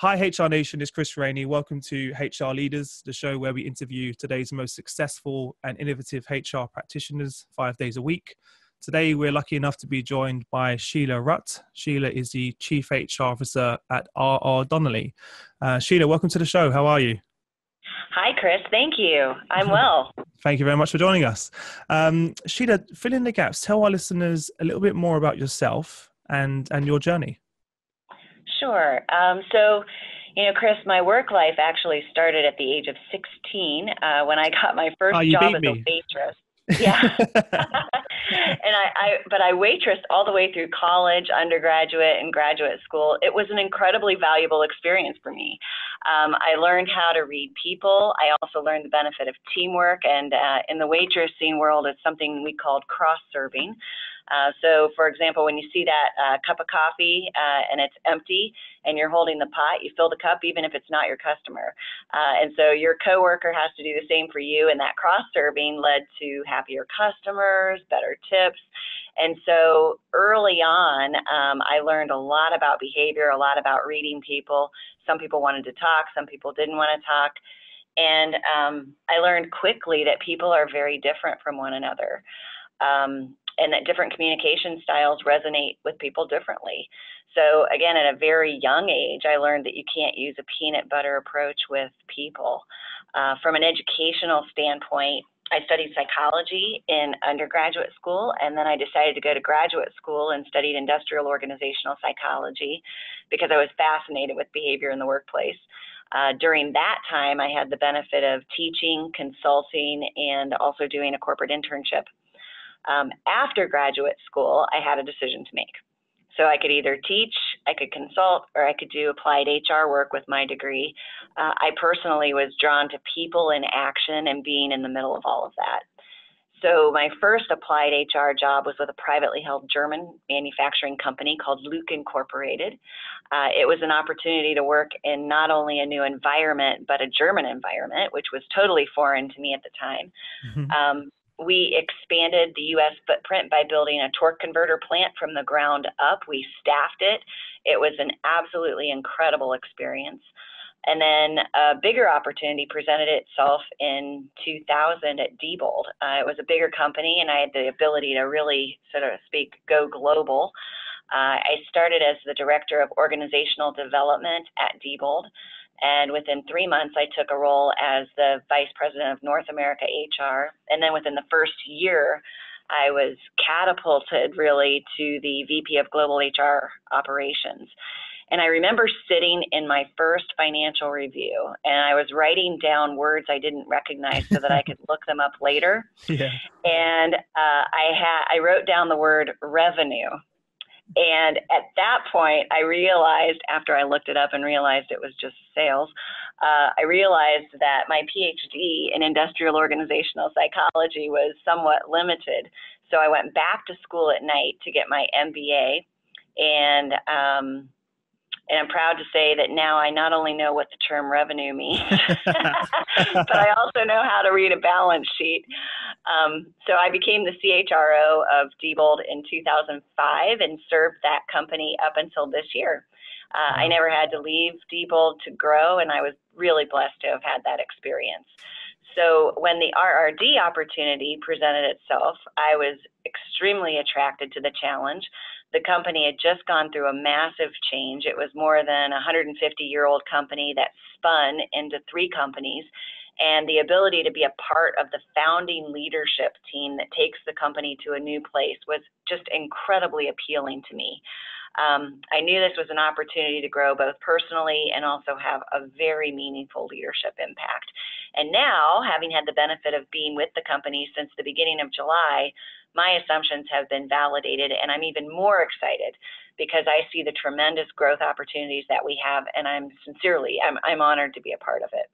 Hi, HR Nation, it's Chris Rainey. Welcome to HR Leaders, the show where we interview today's most successful and innovative HR practitioners five days a week. Today, we're lucky enough to be joined by Sheila Rutt. Sheila is the Chief HR Officer at RR Donnelley. Uh, Sheila, welcome to the show. How are you? Hi, Chris. Thank you. I'm well. Thank you very much for joining us. Um, Sheila, fill in the gaps. Tell our listeners a little bit more about yourself and, and your journey. Sure. Um, so, you know, Chris, my work life actually started at the age of 16 uh, when I got my first oh, job as a waitress. Yeah. and I, I, but I waitressed all the way through college, undergraduate, and graduate school. It was an incredibly valuable experience for me. Um, I learned how to read people. I also learned the benefit of teamwork. And uh, in the waitressing world, it's something we called cross serving. Uh, so, for example, when you see that uh, cup of coffee uh, and it's empty and you're holding the pot, you fill the cup even if it's not your customer. Uh, and so your coworker has to do the same for you. And that cross serving led to happier customers, better tips. And so early on, um, I learned a lot about behavior, a lot about reading people. Some people wanted to talk, some people didn't want to talk. And um, I learned quickly that people are very different from one another. Um, and that different communication styles resonate with people differently. So, again, at a very young age, I learned that you can't use a peanut butter approach with people. Uh, from an educational standpoint, I studied psychology in undergraduate school, and then I decided to go to graduate school and studied industrial organizational psychology because I was fascinated with behavior in the workplace. Uh, during that time, I had the benefit of teaching, consulting, and also doing a corporate internship um, after graduate school, I had a decision to make. So I could either teach, I could consult, or I could do applied HR work with my degree. Uh, I personally was drawn to people in action and being in the middle of all of that. So my first applied HR job was with a privately held German manufacturing company called LuK Incorporated. Uh, it was an opportunity to work in not only a new environment, but a German environment, which was totally foreign to me at the time. Mm-hmm. Um, we expanded the U.S. footprint by building a torque converter plant from the ground up. We staffed it. It was an absolutely incredible experience. And then a bigger opportunity presented itself in 2000 at Diebold. Uh, it was a bigger company, and I had the ability to really, so to speak, go global. Uh, I started as the director of organizational development at Diebold. And within three months, I took a role as the vice president of North America HR. And then within the first year, I was catapulted really to the VP of Global HR Operations. And I remember sitting in my first financial review and I was writing down words I didn't recognize so that I could look them up later. Yeah. And uh, I had I wrote down the word revenue and at that point, I realized after I looked it up and realized it was just sales, uh, I realized that my PhD in industrial organizational psychology was somewhat limited. So I went back to school at night to get my MBA. And um, and I'm proud to say that now I not only know what the term revenue means, but I also know how to read a balance sheet. Um, so I became the CHRO of Diebold in 2005 and served that company up until this year. Uh, I never had to leave Diebold to grow, and I was really blessed to have had that experience. So when the RRD opportunity presented itself, I was extremely attracted to the challenge the company had just gone through a massive change. It was more than a 150 year old company that spun into three companies. And the ability to be a part of the founding leadership team that takes the company to a new place was just incredibly appealing to me. Um, I knew this was an opportunity to grow both personally and also have a very meaningful leadership impact. And now, having had the benefit of being with the company since the beginning of July, my assumptions have been validated, and I'm even more excited because I see the tremendous growth opportunities that we have, and I'm sincerely, I'm, I'm honored to be a part of it.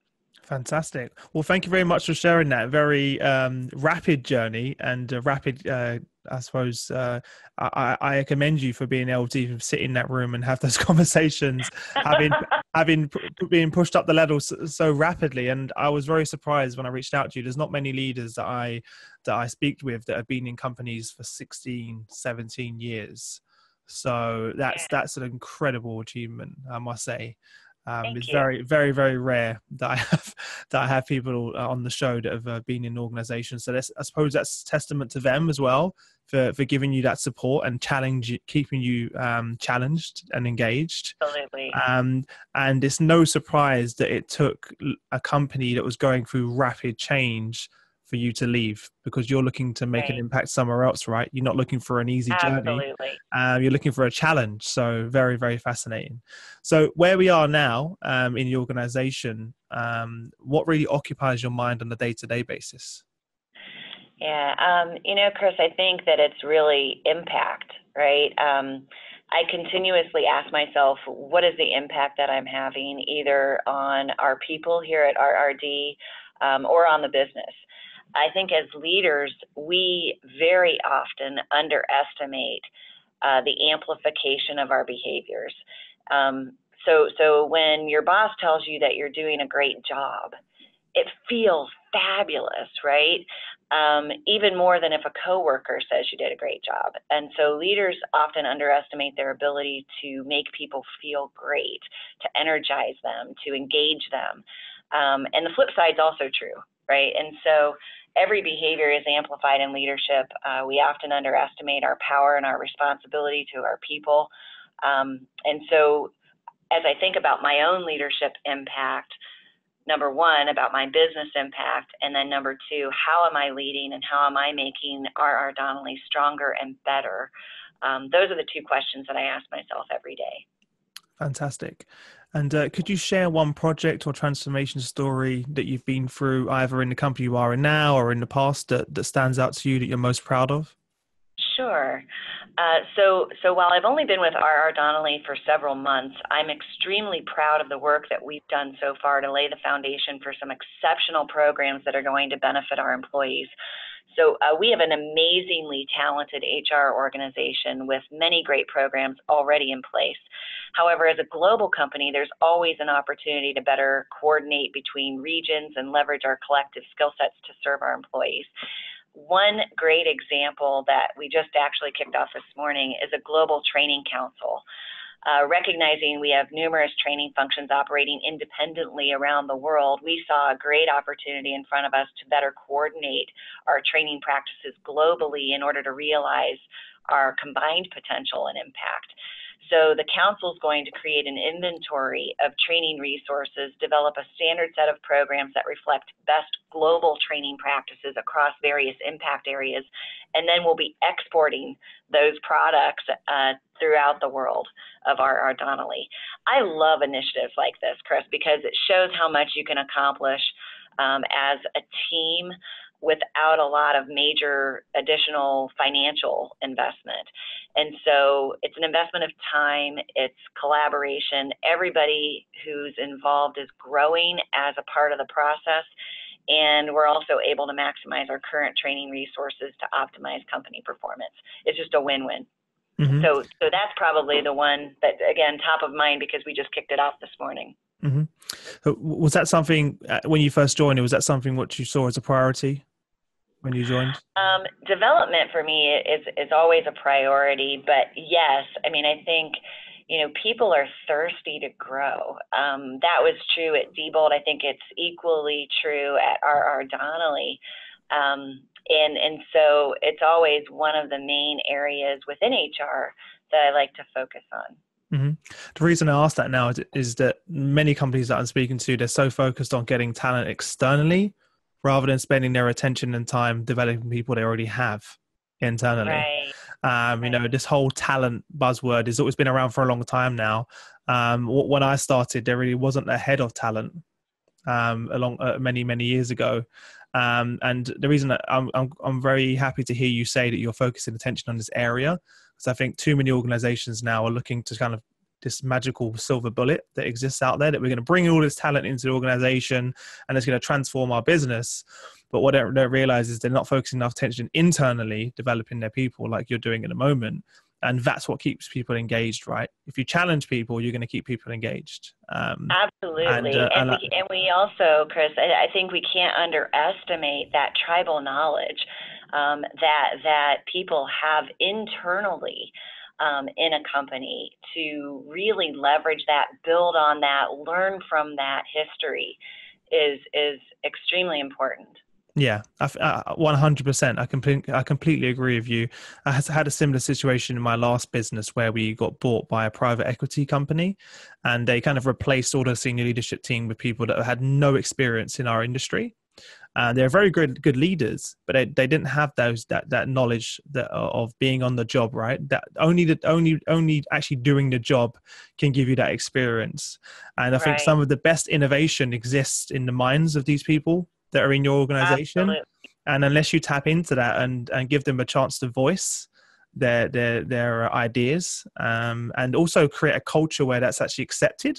Fantastic. Well, thank you very much for sharing that very um, rapid journey and a rapid. Uh, I suppose uh, I, I, commend you for being able to even sit in that room and have those conversations, having having being pushed up the ladder so, so, rapidly. And I was very surprised when I reached out to you. There's not many leaders that I that I speak with that have been in companies for 16, 17 years. So that's that's an incredible achievement, I must say. Um, it's you. very, very, very rare that I have that I have people uh, on the show that have uh, been in organizations. So that's, I suppose that's testament to them as well for for giving you that support and challenge, keeping you um, challenged and engaged. Absolutely. Um, and it's no surprise that it took a company that was going through rapid change for you to leave because you're looking to make right. an impact somewhere else, right? You're not looking for an easy Absolutely. journey. Um, you're looking for a challenge. So very, very fascinating. So where we are now um, in the organization, um, what really occupies your mind on a day-to-day basis? Yeah, um, you know, Chris, I think that it's really impact, right? Um, I continuously ask myself, what is the impact that I'm having either on our people here at RRD um, or on the business? I think as leaders, we very often underestimate uh, the amplification of our behaviors. Um, so, so when your boss tells you that you're doing a great job, it feels fabulous, right? Um, even more than if a coworker says you did a great job. And so leaders often underestimate their ability to make people feel great, to energize them, to engage them. Um, and the flip side is also true, right? And so every behavior is amplified in leadership. Uh, we often underestimate our power and our responsibility to our people. Um, and so, as I think about my own leadership impact, number one, about my business impact, and then number two, how am I leading and how am I making RR Donnelley stronger and better? Um, those are the two questions that I ask myself every day. Fantastic. And uh, could you share one project or transformation story that you've been through, either in the company you are in now or in the past, that, that stands out to you that you're most proud of? Sure. Uh, so, so while I've only been with RR Donnelley for several months, I'm extremely proud of the work that we've done so far to lay the foundation for some exceptional programs that are going to benefit our employees. So uh, we have an amazingly talented HR organization with many great programs already in place. However, as a global company, there's always an opportunity to better coordinate between regions and leverage our collective skill sets to serve our employees. One great example that we just actually kicked off this morning is a global training council. Uh, recognizing we have numerous training functions operating independently around the world, we saw a great opportunity in front of us to better coordinate our training practices globally in order to realize our combined potential and impact. So the council is going to create an inventory of training resources, develop a standard set of programs that reflect best global training practices across various impact areas, and then we'll be exporting those products uh, throughout the world of RR Donnelley. I love initiatives like this, Chris, because it shows how much you can accomplish um, as a team without a lot of major additional financial investment. And so it's an investment of time, it's collaboration. Everybody who's involved is growing as a part of the process. And we're also able to maximize our current training resources to optimize company performance. It's just a win win. Mm-hmm. So, so that's probably the one that, again, top of mind because we just kicked it off this morning. Mm-hmm. Was that something uh, when you first joined? Was that something what you saw as a priority when you joined? Um, development for me is is always a priority, but yes, I mean I think you know people are thirsty to grow. Um, that was true at Diebold. I think it's equally true at RR Donnelley. Um, and and so it's always one of the main areas within HR that I like to focus on. Mm-hmm. The reason I ask that now is, is, that many companies that I'm speaking to, they're so focused on getting talent externally rather than spending their attention and time developing people they already have internally. Right. Um, you know, this whole talent buzzword has always been around for a long time now. Um, when I started, there really wasn't a head of talent um, along uh, many many years ago. Um, and the reason I'm, I'm, I'm very happy to hear you say that you're focusing attention on this area, because I think too many organizations now are looking to kind of this magical silver bullet that exists out there that we're going to bring all this talent into the organization and it's going to transform our business. But what they don't realize is they're not focusing enough attention internally developing their people like you're doing at the moment. And that's what keeps people engaged, right? If you challenge people, you're going to keep people engaged. Um, Absolutely. And, uh, and, we, and, we, also, Chris, I, I think we can't underestimate that tribal knowledge um, that that people have internally um, in a company to really leverage that, build on that, learn from that history is is extremely important. Yeah, one hundred percent. I completely, I completely agree with you. I had a similar situation in my last business where we got bought by a private equity company, and they kind of replaced all the senior leadership team with people that had no experience in our industry. And they're very good, good leaders, but they, they didn't have those that that knowledge that of being on the job, right? That only that only only actually doing the job can give you that experience. And I right. think some of the best innovation exists in the minds of these people that are in your organization. Absolutely. And unless you tap into that and, and give them a chance to voice their their their ideas, um, and also create a culture where that's actually accepted,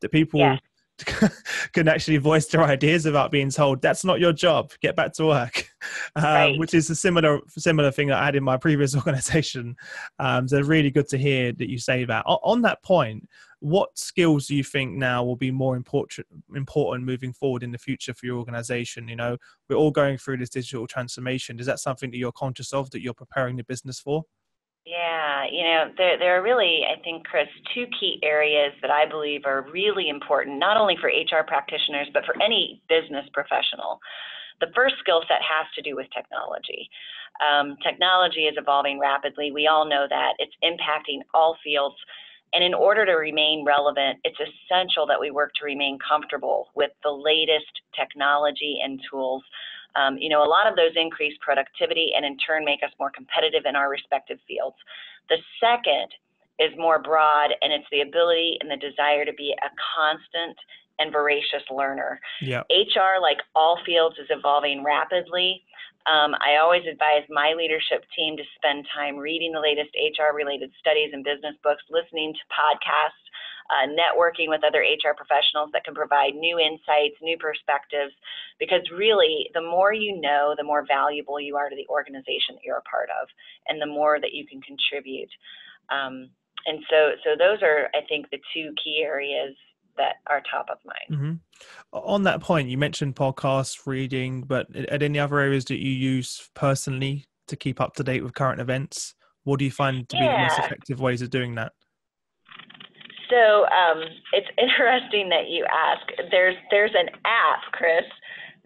that people yeah. can actually voice their ideas without being told that's not your job. Get back to work. Um, right. which is a similar similar thing that i had in my previous organization. Um, so really good to hear that you say that. O- on that point what skills do you think now will be more important important moving forward in the future for your organization? You know we're all going through this digital transformation. Is that something that you're conscious of that you're preparing the business for yeah, you know, there, there are really, I think, Chris, two key areas that I believe are really important, not only for HR practitioners, but for any business professional. The first skill set has to do with technology. Um, technology is evolving rapidly. We all know that. It's impacting all fields. And in order to remain relevant, it's essential that we work to remain comfortable with the latest technology and tools. Um, you know, a lot of those increase productivity and in turn make us more competitive in our respective fields. The second is more broad and it's the ability and the desire to be a constant and voracious learner. Yeah. HR, like all fields, is evolving rapidly. Um, I always advise my leadership team to spend time reading the latest HR related studies and business books, listening to podcasts, uh, networking with other HR professionals that can provide new insights, new perspectives, because really, the more you know, the more valuable you are to the organization that you're a part of, and the more that you can contribute. Um, and so, so those are, I think, the two key areas that are top of mind. Mm-hmm. On that point, you mentioned podcasts, reading, but at any other areas that you use personally to keep up to date with current events? What do you find to yeah. be the most effective ways of doing that? So um, it's interesting that you ask. There's there's an app, Chris,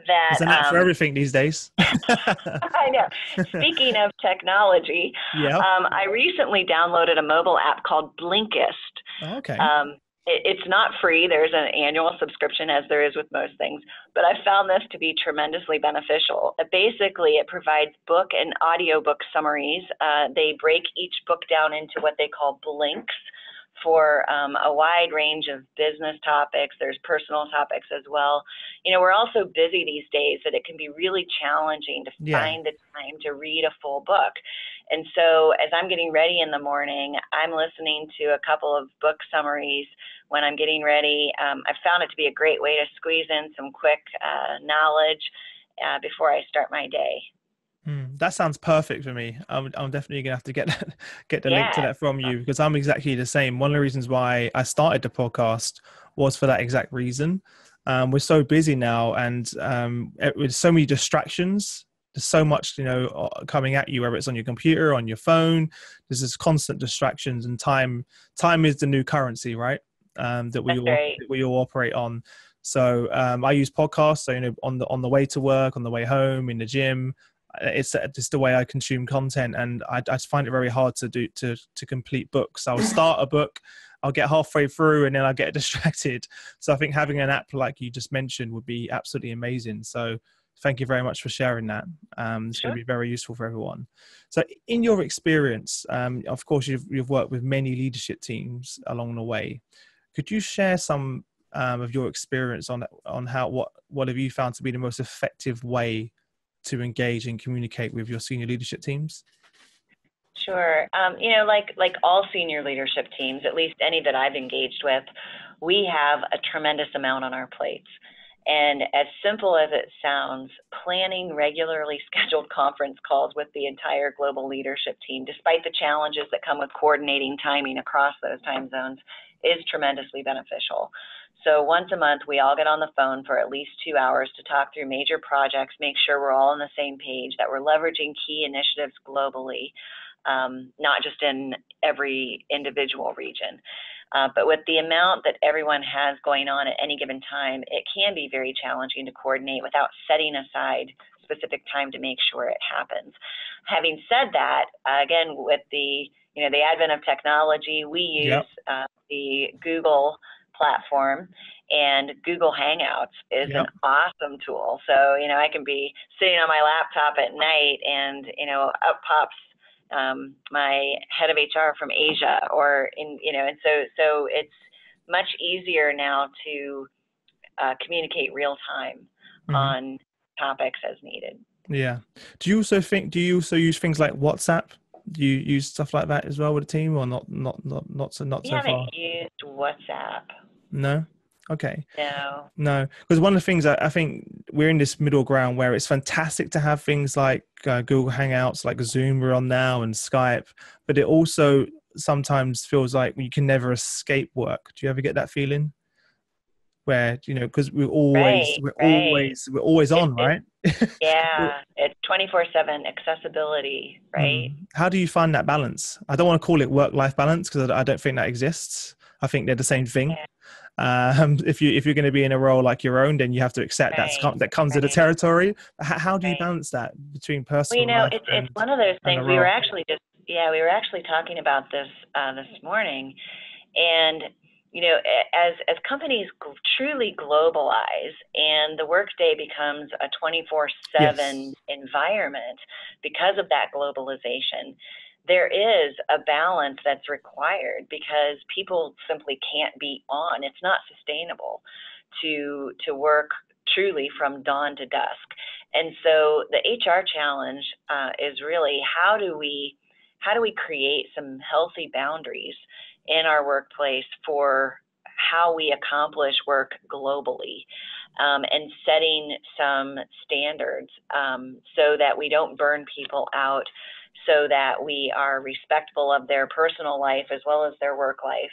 that it's an app um, for everything these days. I know. Speaking of technology, yeah. Um, I recently downloaded a mobile app called Blinkist. okay. Um, it's not free. There's an annual subscription, as there is with most things, but I found this to be tremendously beneficial. Uh, basically, it provides book and audiobook summaries. Uh, they break each book down into what they call blinks for um, a wide range of business topics. There's personal topics as well. You know, we're also busy these days that it can be really challenging to yeah. find the time to read a full book. And so, as I'm getting ready in the morning, I'm listening to a couple of book summaries when I'm getting ready. Um, I've found it to be a great way to squeeze in some quick uh, knowledge uh, before I start my day. Mm, that sounds perfect for me. I'm, I'm definitely gonna have to get that, get the yeah. link to that from you because I'm exactly the same. One of the reasons why I started the podcast was for that exact reason. Um, we're so busy now, and um, with so many distractions, there's so much you know coming at you, whether it's on your computer, on your phone. There's this constant distractions, and time time is the new currency, right? Um, that we all that we all operate on. So um, I use podcasts. So you know, on the on the way to work, on the way home, in the gym, it's just the way I consume content, and I, I find it very hard to do to to complete books. I'll start a book, I'll get halfway through, and then I get distracted. So I think having an app like you just mentioned would be absolutely amazing. So thank you very much for sharing that. Um, it's sure. going to be very useful for everyone. So, in your experience, um, of course, you've you've worked with many leadership teams along the way. Could you share some um, of your experience on on how what what have you found to be the most effective way to engage and communicate with your senior leadership teams? Sure. Um, you know, like like all senior leadership teams, at least any that I've engaged with, we have a tremendous amount on our plates. And as simple as it sounds, planning regularly scheduled conference calls with the entire global leadership team, despite the challenges that come with coordinating timing across those time zones, is tremendously beneficial. So once a month, we all get on the phone for at least two hours to talk through major projects, make sure we're all on the same page, that we're leveraging key initiatives globally. um, not just in every individual region. Uh, but with the amount that everyone has going on at any given time, it can be very challenging to coordinate without setting aside specific time to make sure it happens. Having said that, uh, again, with the you know the advent of technology, we use yep. uh, the Google platform and Google Hangouts is yep. an awesome tool. So, you know, I can be sitting on my laptop at night and, you know, up pops um, my head of HR from Asia or in, you know, and so, so it's much easier now to uh, communicate real time mm-hmm. on topics as needed. Yeah. Do you also think, do you also use things like WhatsApp? Do you use stuff like that as well with the team or not, not, not, not so, not we so haven't used WhatsApp. No. Okay. No. No, because one of the things I, I, think we're in this middle ground where it's fantastic to have things like uh, Google Hangouts, like Zoom we're on now, and Skype, but it also sometimes feels like you can never escape work. Do you ever get that feeling? Where you know, because we're always right, we're right. always we're always on, right? yeah, it's twenty four seven accessibility, right? Mm. How do you find that balance? I don't want to call it work life balance because I don't think that exists. I think they're the same thing. Yeah um, if you if you're going to be in a role like your own, then you have to accept right. that that comes right. with the territory. How, how do you right. balance that between personal? Well, you know, it's and, it's one of those things. We were actually just yeah, we were actually talking about this uh, this morning, and you know, as as companies truly globalize and the workday becomes a 24/7 environment because of that globalization, there is a balance that's required because people simply can't be on. It's not sustainable to to work truly from dawn to dusk. And so the HR challenge uh, is really how do we how do we create some healthy boundaries in our workplace for how we accomplish work globally um, and setting some standards um, so that we don't burn people out so that we are respectful of their personal life as well as their work life,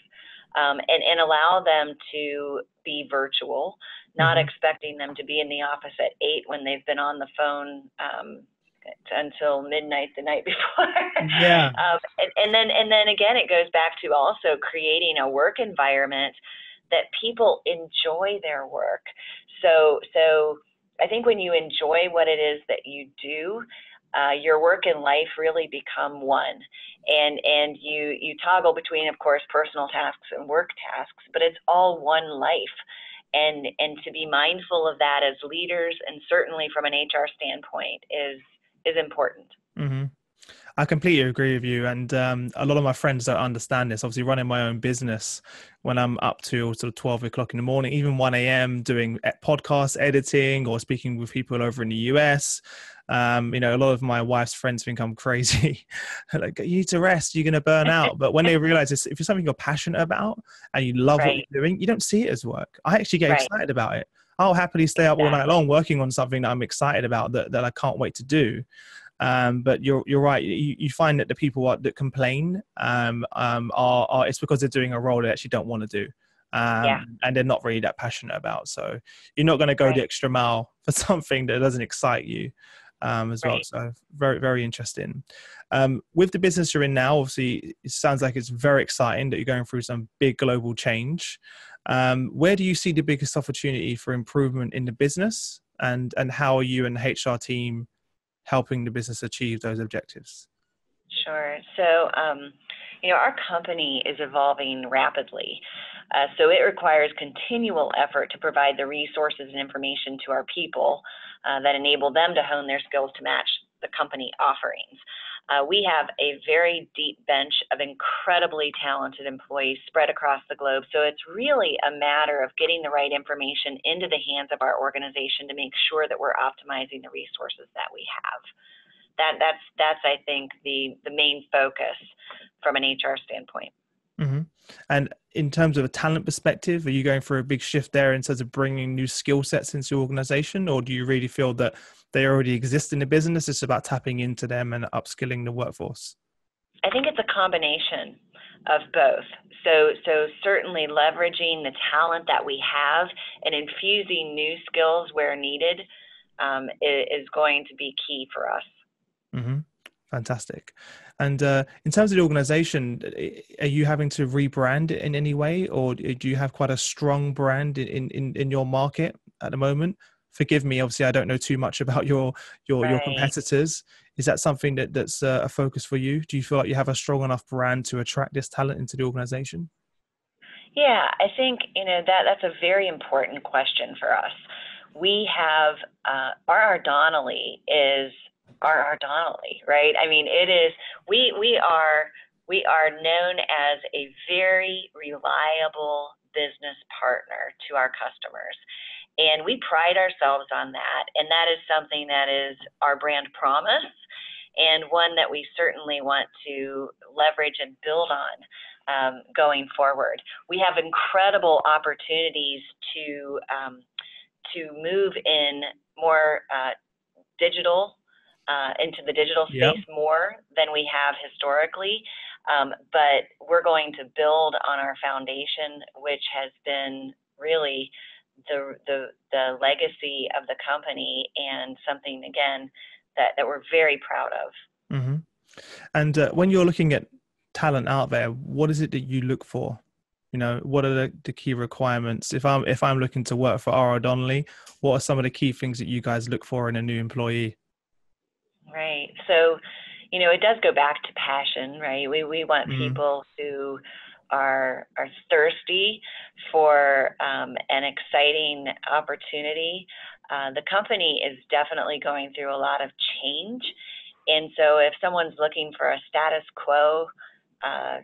um, and, and allow them to be virtual, not mm-hmm. expecting them to be in the office at eight when they've been on the phone um, until midnight the night before. yeah. Um, and, and then and then again, it goes back to also creating a work environment that people enjoy their work. So so I think when you enjoy what it is that you do, uh, your work and life really become one and and you you toggle between of course personal tasks and work tasks but it's all one life and and to be mindful of that as leaders and certainly from an hr standpoint is is important mm-hmm. I completely agree with you, and um, a lot of my friends don't understand this. Obviously, running my own business when I'm up to sort of twelve o'clock in the morning, even one a.m., doing podcast editing or speaking with people over in the US, um, you know, a lot of my wife's friends think I'm crazy. like, you need to rest, you're going to burn out. But when they realize this, if it's something you're passionate about and you love right. what you're doing, you don't see it as work. I actually get right. excited about it. I'll happily stay up all night long working on something that I'm excited about that, that I can't wait to do. Um, but you're you're right. You, you find that the people are, that complain um, um, are, are it's because they're doing a role they actually don't want to do. Um, yeah. and they're not really that passionate about. So you're not going to go right. the extra mile for something that doesn't excite you um, as right. well. So very, very interesting. Um, with the business you're in now, obviously, it sounds like it's very exciting that you're going through some big global change. Um, where do you see the biggest opportunity for improvement in the business, and and how are you and the HR team helping the business achieve those objectives? Sure. So, um, you know, our company is evolving rapidly. Uh, so it requires continual effort to provide the resources and information to our people uh, that enable them to hone their skills to match the company offerings. Uh, we have a very deep bench of incredibly talented employees spread across the globe. So it's really a matter of getting the right information into the hands of our organization to make sure that we're optimizing the resources that we have. That, that's, that's I think, the, the main focus from an HR standpoint. And in terms of a talent perspective, are you going for a big shift there in terms of bringing new skill sets into your organization, or do you really feel that they already exist in the business? It's about tapping into them and upskilling the workforce. I think it's a combination of both. So, so certainly leveraging the talent that we have and infusing new skills where needed um, is, is, going to be key for us. Mm-hmm. Fantastic. And uh, in terms of the organization, are you having to rebrand it in any way, or do you have quite a strong brand in, in, in your market at the moment? Forgive me, obviously, I don't know too much about your your, right. your competitors. Is that something that, that's uh, a focus for you? Do you feel like you have a strong enough brand to attract this talent into the organization? Yeah, I think you know that that's a very important question for us. We have uh, R.R. Donnelley is R.R. Donnelley, right? I mean, it is we we are we are known as a very reliable business partner to our customers. And we pride ourselves on that. And that is something that is our brand promise and one that we certainly want to leverage and build on um, going forward. We have incredible opportunities to um, to move in more uh, digital uh, into the digital space yep. more than we have historically. Um, but we're going to build on our foundation, which has been really the the the legacy of the company and something again that that we're very proud of. Mm-hmm. And uh, when you're looking at talent out there, what is it that you look for? You know, what are the, the key requirements? If I'm if I'm looking to work for R.R. Donnelley, what are some of the key things that you guys look for in a new employee? Right. So, you know, it does go back to passion, right? We we want mm-hmm. people who are are thirsty for um, an exciting opportunity. Uh, the company is definitely going through a lot of change, and so if someone's looking for a status quo uh,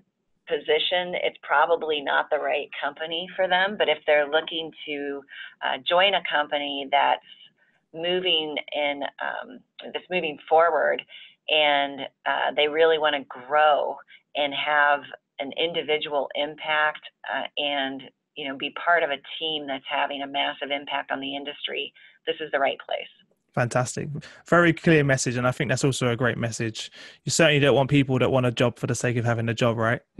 position, it's probably not the right company for them. But if they're looking to uh, join a company that's moving in um, that's moving forward and uh, they really want to grow and have an individual impact uh, and you know be part of a team that's having a massive impact on the industry this is the right place. Fantastic. Very clear message and i think that's also a great message. You certainly don't want people that want a job for the sake of having a job right?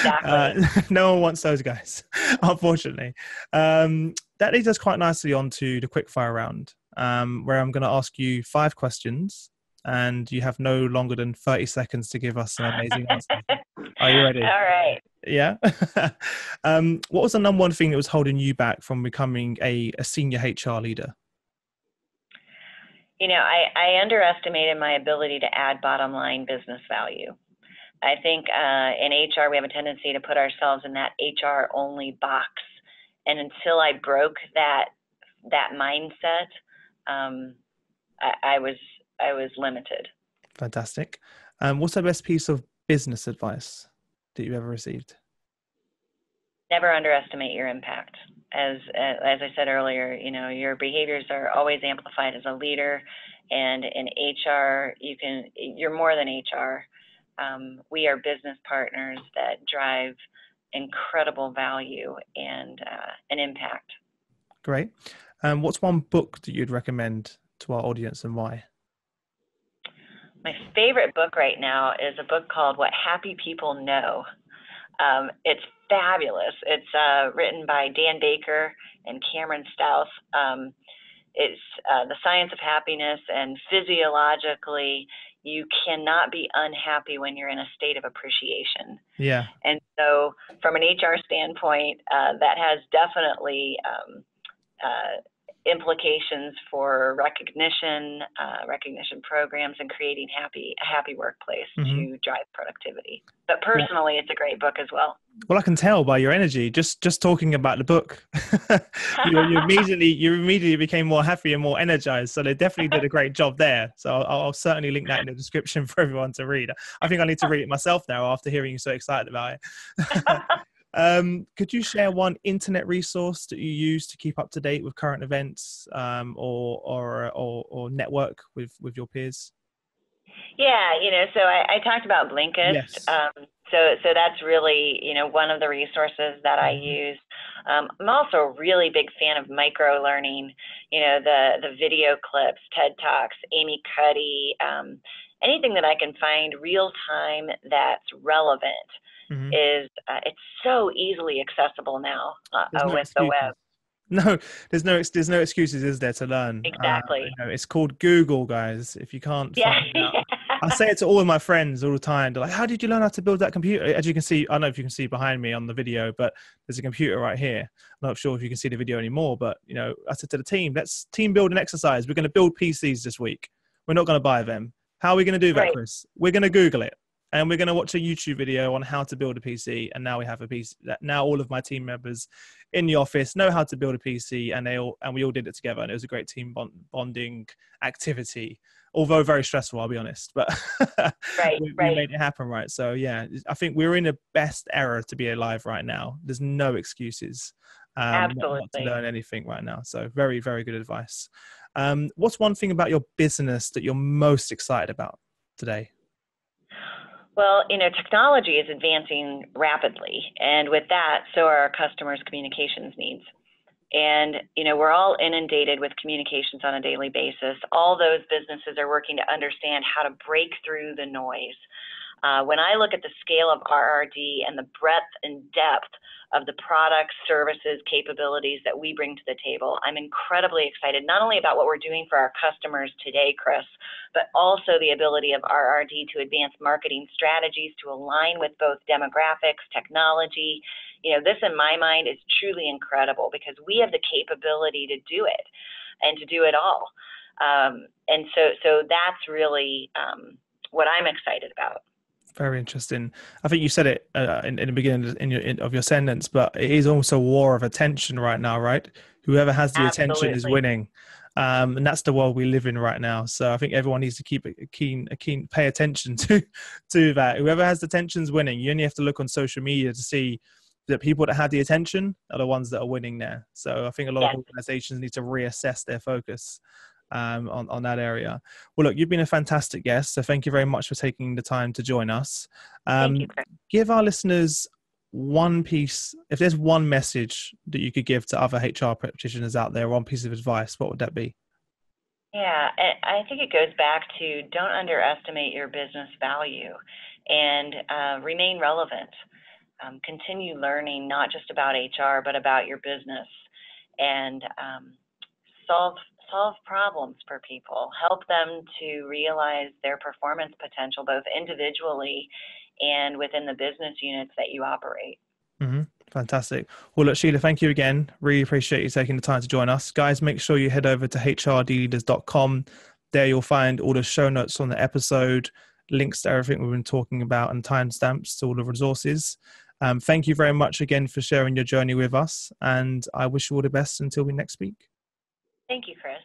Exactly. Uh, no one wants those guys unfortunately. Um, that leads us quite nicely on to the quick fire round um, where i'm going to ask you five questions and you have no longer than 30 seconds to give us an amazing answer. Are you ready? All right. Yeah. um, what was the number one thing that was holding you back from becoming a, a senior HR leader? You know, I, I underestimated my ability to add bottom line business value. I think uh, in HR, we have a tendency to put ourselves in that HR only box. And until I broke that that mindset, um, I, I was I was limited. Fantastic. Um, what's the best piece of business advice that you ever received? Never underestimate your impact. As as I said earlier, you know your behaviors are always amplified as a leader, and in HR, you can you're more than HR. Um, we are business partners that drive incredible value and uh, an impact. Great. Um, what's one book that you'd recommend to our audience and why? My favorite book right now is a book called What Happy People Know. Um, it's fabulous. It's uh, written by Dan Baker and Cameron Stauth. Um, it's uh, the science of happiness, and physiologically, you cannot be unhappy when you're in a state of appreciation. Yeah. And so, from an HR standpoint, uh, that has definitely um, uh, implications for recognition, uh, recognition programs, and creating happy a happy workplace mm-hmm. to drive productivity. But personally, yeah. it's a great book as well. Well, I can tell by your energy just just talking about the book. you, you, immediately you immediately became more happy and more energized. So they definitely did a great job there. So I'll, I'll certainly link that in the description for everyone to read. I think I need to read it myself now after hearing you so excited about it. Um, could you share one internet resource that you use to keep up to date with current events um, or, or, or, or, network with, with your peers? Yeah, you know, so I, I talked about Blinkist. Yes. Um, so, so that's really, you know, one of the resources that I mm-hmm. use. Um, I'm also a really big fan of micro learning. You know, the the video clips, TED Talks, Amy Cuddy, um, anything that I can find real time that's relevant mm-hmm. is uh, it's so easily accessible now uh, no with excuses. the web. No, there's no there's no excuses, is there, to learn? Uh, exactly. Uh, you know, it's called Google, guys. If you can't, yeah, yeah. I say it to all of my friends all the time. They're like, "How did you learn how to build that computer?" As you can see, I don't know if you can see behind me on the video, but there's a computer right here. I'm not sure if you can see the video anymore, but you know, I said to the team, "Let's team build an exercise. We're going to build PCs this week. We're not going to buy them. How are we going to do that. Chris? We're going to Google it." and we're going to watch a YouTube video on how to build a PC. And now we have a PC. Now all of my team members in the office know how to build a PC, and they all and we all did it together, and it was a great team bond, bonding activity. Although very stressful, I'll be honest, but right, we, right. we made it happen, right? So yeah, I think we're in the best era to be alive right now. There's no excuses. Um, Absolutely. Not, not to learn anything right now. So very, very good advice. Um, what's one thing about your business that you're most excited about today? Well, you know, technology is advancing rapidly, and with that, so are our customers' communications needs. And, you know, we're all inundated with communications on a daily basis. All those businesses are working to understand how to break through the noise. Uh, when I look at the scale of RRD and the breadth and depth of the products, services, capabilities that we bring to the table. I'm incredibly excited not only about what we're doing for our customers today, Chris, but also the ability of RRD to advance marketing strategies to align with both demographics, technology. You know, this in my mind is truly incredible because we have the capability to do it and to do it all. Um, and so, so that's really um, what I'm excited about. Very interesting. I think you said it uh, in, in, the beginning in your, in, of your sentence, but it is also a war of attention right now, right? Whoever has the Absolutely. attention is winning, um, and that's the world we live in right now. So I think everyone needs to keep a keen, a keen, pay attention to to that. Whoever has the attention is winning. You only have to look on social media to see that people that have the attention are the ones that are winning there. So I think a lot yes. of organizations need to reassess their focus um, on, on that area. Well, look, you've been a fantastic guest. So thank you very much for taking the time to join us. Um, you, give our listeners one piece, if there's one message that you could give to other HR practitioners out there, one piece of advice, what would that be? Yeah, I think it goes back to don't underestimate your business value and uh, remain relevant. Um, continue learning not just about HR, but about your business and um, solve solve problems for people, help them to realize their performance potential both individually and within the business units that you operate. Mm-hmm. Fantastic. Well, look, Sheila, thank you again. Really appreciate you taking the time to join us. Guys, make sure you head over to hrdleaders.com. There you'll find all the show notes on the episode, links to everything we've been talking about, and timestamps to all the resources. Um, thank you very much again for sharing your journey with us, and I wish you all the best until we next speak. Thank you, Chris.